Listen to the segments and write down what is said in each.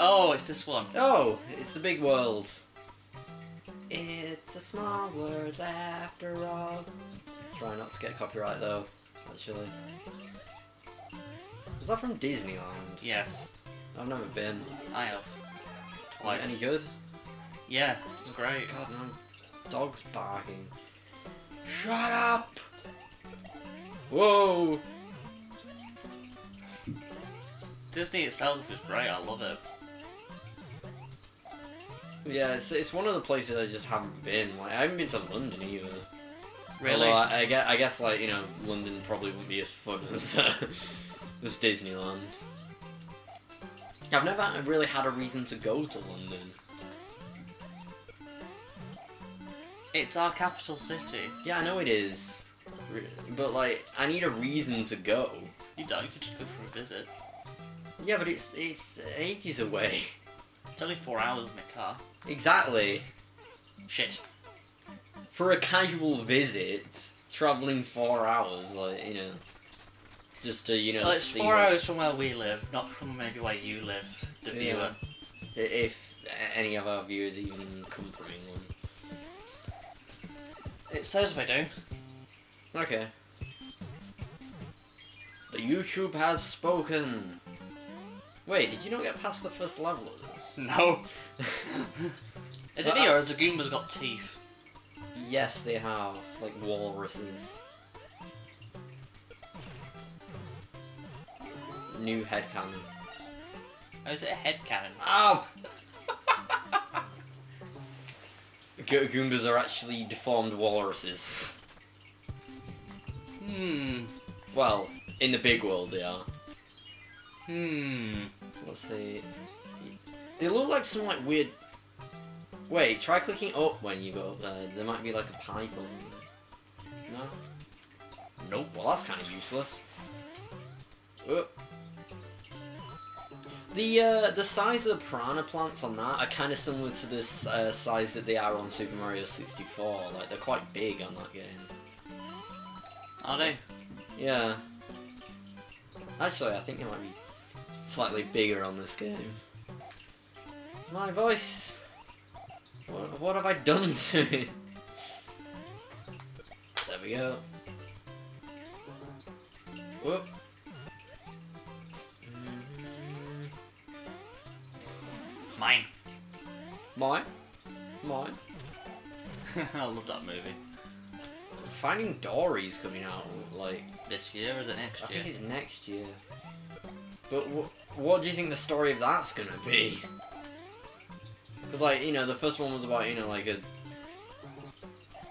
Oh, it's this one. Oh, it's the big world. It's a small world after all. Try not to get copyright though, actually. Was that from Disneyland? Yes, I've never been. I have. Twice. it any good? Yeah, it's great. God no. Dogs barking. Shut up! Whoa! Disney itself is great. I love it. Yeah, it's, it's one of the places I just haven't been. Like I haven't been to London either. Really? Although I, I, guess, I guess like you know London probably wouldn't be as fun as uh, as Disneyland. I've never really had a reason to go to London. It's our capital city. Yeah, I know it is, but like I need a reason to go. You don't. You could just go for a visit. Yeah, but it's it's ages away. It's only four hours in the car. Exactly. Shit. For a casual visit, traveling four hours, like you know, just to you know. Well, it's four hours from where we live, not from maybe where you live, the Yeah. viewer. If any of our viewers even come from England. It says we do. Okay. The YouTube has spoken. Wait, did you not get past the first level of this? No. Is it me or has the Goombas got teeth? Yes, they have, like walruses. New headcanon. Or is it a head cannon? Ow! Go- Goombas are actually deformed walruses. Hmm. Well, in the big world they are. Hmm. Let's see. They look like some like weird. Wait, try clicking up when you go up there. There might be like a pipe or something. No. Nope. Well, that's kind of useless. Oh. The uh, the size of the piranha plants on that are kind of similar to this uh, size that they are on Super Mario 64. Like they're quite big on that game. Are they? Yeah. Actually, I think they might be slightly bigger on this game. My voice. What, what have I done to it? There we go. Whoop. Mm, Mine. Mine. Mine. I love that movie. Finding Dory's coming out like This year or is it next I year? I think it's next year. But wh- what do you think the story of that's gonna be? Because like you know, the first one was about you know like a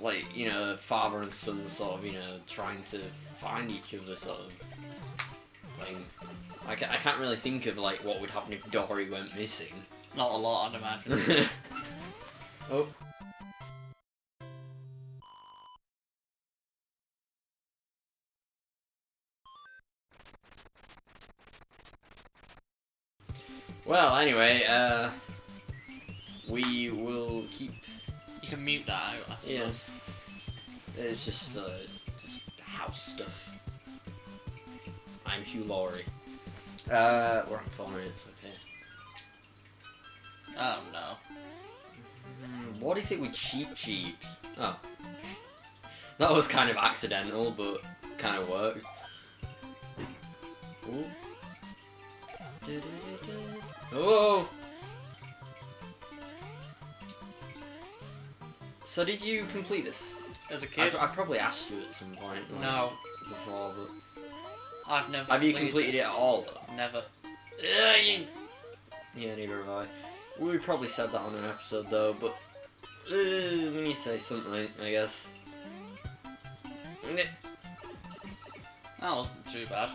like you know father and son sort of you know trying to find each other sort of thing. I, ca- I can't really think of like what would happen if Dory went missing. Not a lot, I'd imagine. oh. Well, anyway, uh, we will keep. you can mute that out, I Yeah. suppose. It's just, uh, just house stuff. I'm Hugh Laurie. Uh, we're on four minutes, okay. Oh no. Hmm, what is it with Cheep Cheeps? Oh. That was kind of accidental, but kind of worked. Ooh. Oh! So did you complete this? As a kid, I probably asked you at some point. like, no, Before, but I've never. have you completed it at all though? Never. Yeah, neither have I. We probably said that on an episode though, but uh, we need to say something, I guess. That wasn't too bad.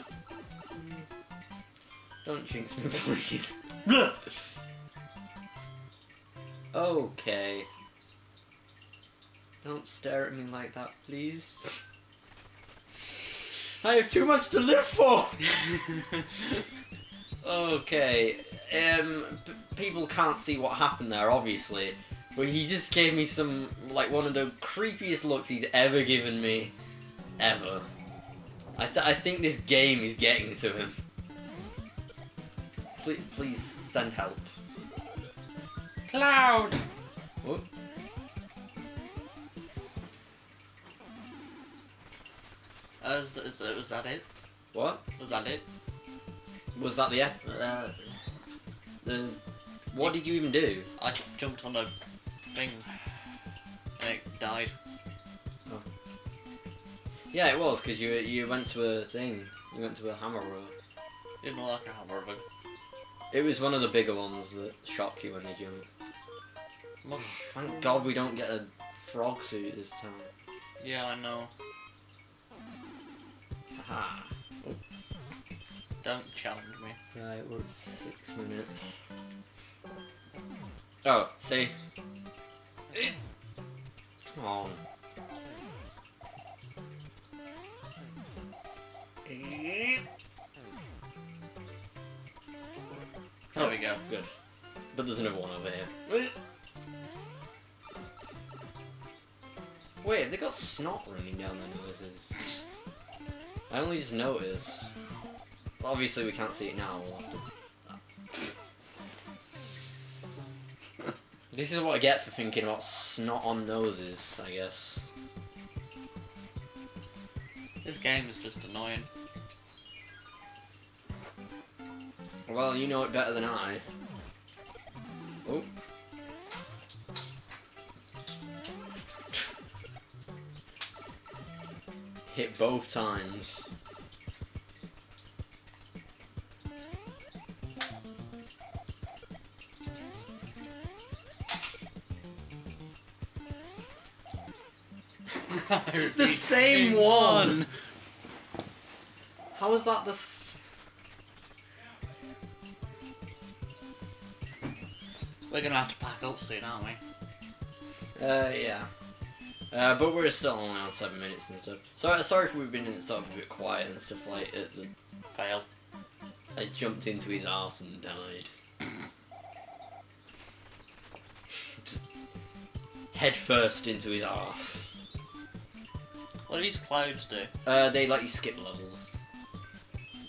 Don't jinx me, please. Okay. Don't stare at me like that, please. I have too much to live for! okay. Um, people can't see what happened there, obviously. But he just gave me some, like, one of the creepiest looks he's ever given me. Ever. I, th- I think this game is getting to him. Please, please send help. Cloud! What? Uh, is, is, was that it? What? Was that it? Was that the F? Uh, the. What did you even do? I jumped on a thing and it died. Yeah, it was because you you went to a thing. You went to a hammer road. Didn't like a hammer, but It was one of the bigger ones that shock you when you jump. Must- Thank God we don't get a frog suit this time. yeah, I know. Aha. Don't challenge me. Right, it was six minutes. Oh, see? Eh. Come on. Go. Good. But there's another one over here. Wait, have they got snot running down their noses? I only just noticed. Obviously, we can't see it now. We'll have to... this is what I get for thinking about snot on noses, I guess. This game is just annoying. Well, you know it better than I. Oh. Hit both times. The same one! How is that the We're gonna have to pack up soon, aren't we? Uh, yeah. Uh, but we're still only on seven minutes and stuff. So sorry if we've been sort of a bit quiet and stuff like it. The, Fail. I jumped into his arse and died. Just head first into his arse. What do these clouds do? Uh, they let you skip levels,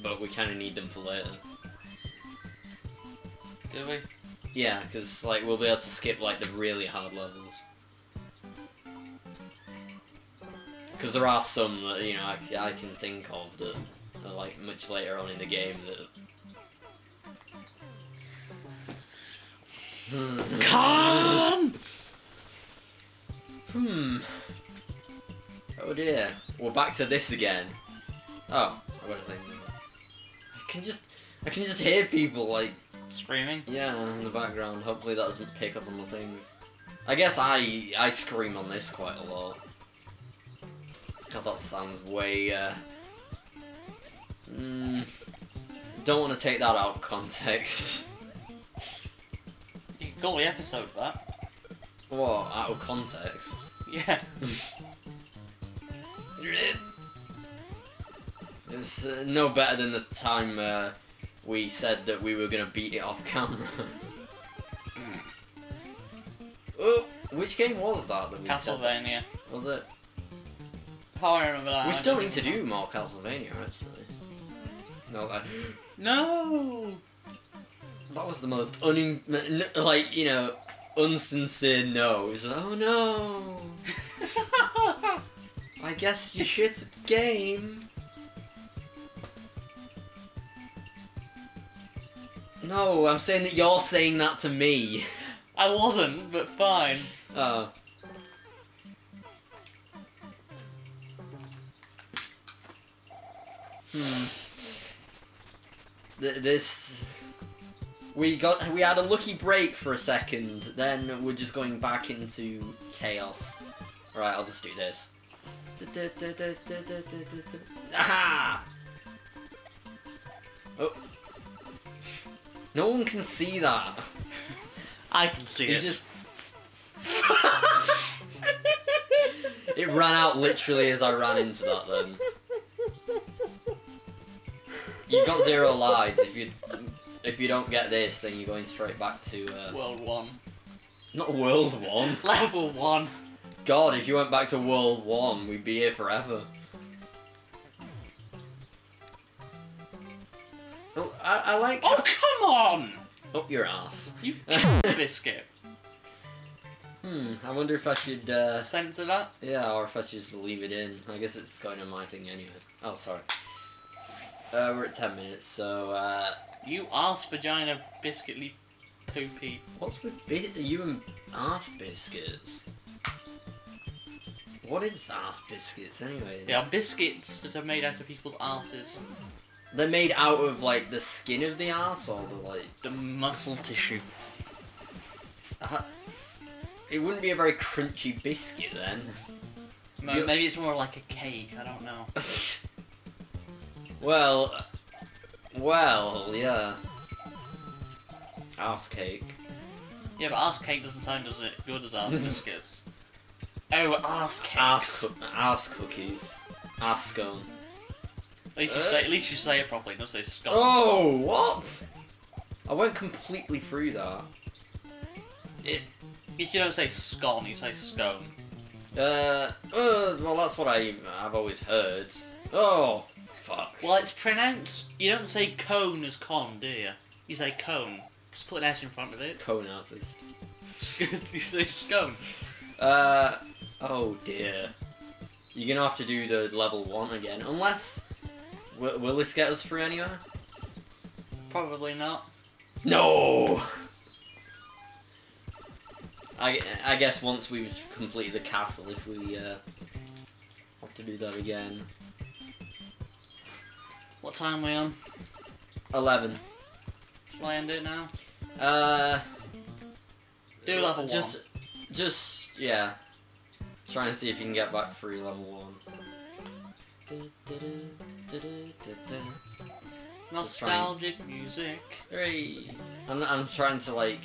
but we kind of need them for later. Do we? Yeah, because like we'll be able to skip like the really hard levels. Because there are some that you know I, I can think of that are like much later on in the game that. Come! Hmm. Oh dear. We're back to this again. Oh, I got a thing. I can just, I can just hear people like Screaming? yeah, in the background. Hopefully that doesn't pick up on the things. I guess I I scream on this quite a lot. God, that sounds way. Uh, mm, don't want to take that out of context. You can call the episode for that. what out of context? Yeah. It's uh, no better than the time uh, we said that we were gonna beat it off camera. oh, which game was that? that we said that- Castlevania. Was it? How I remember that. We still need to do more Castlevania, actually. No, I, No! that was the most un like you know unsincere no. It was like, oh no. I guess you shit at the game. No, I'm saying that you're saying that to me. I wasn't, but fine. Oh. Hmm. Th- this. We got. We had a lucky break for a second, then we're just going back into chaos. Right, I'll just do this. Aha! Oh. No one can see that. I can see He's it. just. it ran out literally as I ran into that. Then you've got zero lives. If you if you don't get this, then you're going straight back to uh, World 1. not World One. Level 1. God, if you went back to World One, we'd be here forever. Oh, I, I like. Oh, come on! Up your ass. You biscuit. Hmm. I wonder if I should. Uh, Censor that? yeah, or if I should just leave it in. I guess it's going on my thing anyway. Oh, sorry. Uh, we're at ten minutes, so uh, You arse vagina biscuitly poopy. what's with bi- you and ass biscuits? What is ass biscuits anyway? They are biscuits that are made out of people's asses. They're made out of like the skin of the ass or the like. The muscle tissue. Uh, it wouldn't be a very crunchy biscuit then. Maybe it's more like a cake, I don't know. well, well, yeah. Ass cake. Yeah, but ass cake doesn't sound as good as ass biscuits. Oh, ass cakes. Ass, ass cookies. Ass scone. At least you say, at least you say it properly. Don't say scone. Oh, what? I went completely through that. If you don't say scone, you say scone. Uh, uh, well, that's what I, I've always heard. Oh, fuck. Well, it's pronounced. You don't say cone as con, do you? You say cone. Just put an S in front of it. Cone asses. you say scone. Uh, oh dear. You're gonna have to do the level one again, unless. Will, will this get us through anywhere? Probably not. No! I, I guess once we've completed the castle, if we uh, have to do that again. What time are we on? 11. Shall I end it now? Uh. Do level just, Just, yeah. Try and see if you can get back through level one. Nostalgic music. Hooray. I'm, I'm trying to like,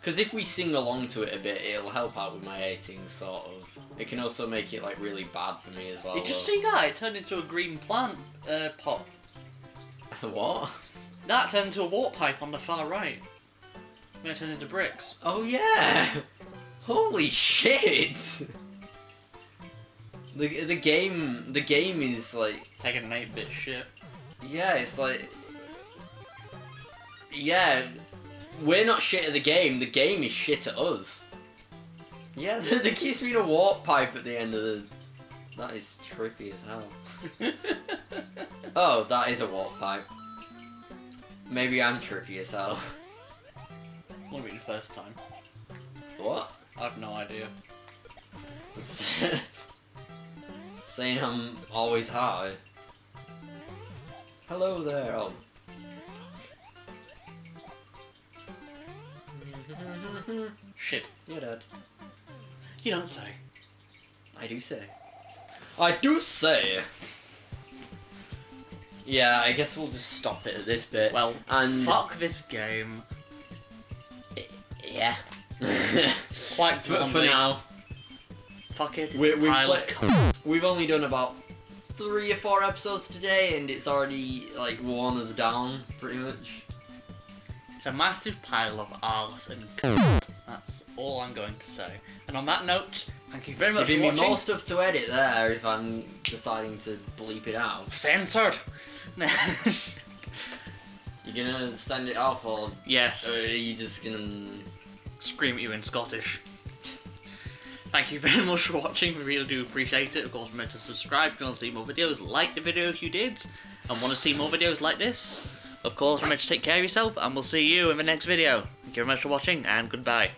because if we sing along to it a bit, it'll help out with my editing, sort of. It can also make it like really bad for me as well. Did you see that? It turned into a green plant uh, pot. though. what? That turned into a water pipe on the far right. When it turns into bricks. Oh yeah! Holy shit! The the game the game is like Taking an 8-bit shit. yeah it's like yeah we're not shit at the game the game is shit at us. Yeah, there keeps being a warp pipe at the end of the. That is trippy as hell. Oh, that is a warp pipe. Maybe I'm trippy as hell. Won't be the first time. What? I have no idea. Saying I'm always high. Hello there. Oh. Shit. You're dead. You don't say. I do say. I do say. Yeah, I guess we'll just stop it at this bit. Well, and fuck this game. yeah. Quite for, for now, Fuck it, it's We- a we pile of play- cunt. we've only done about three or four episodes today, and it's already like worn us down pretty much. It's a massive pile of arse and cunt. That's all I'm going to say. And on that note, thank you very much Giving for watching. me more stuff to edit there if I'm deciding to bleep it out. Censored. You're gonna send it off, or yes. are you just gonna? Scream at you in Scottish. Thank you very much for watching. We really do appreciate it. Of course, remember to subscribe if you want to see more videos like the video if you did, and want to see more videos like this. Of course, remember to take care of yourself, and we'll see you in the next video. Thank you very much for watching, and goodbye.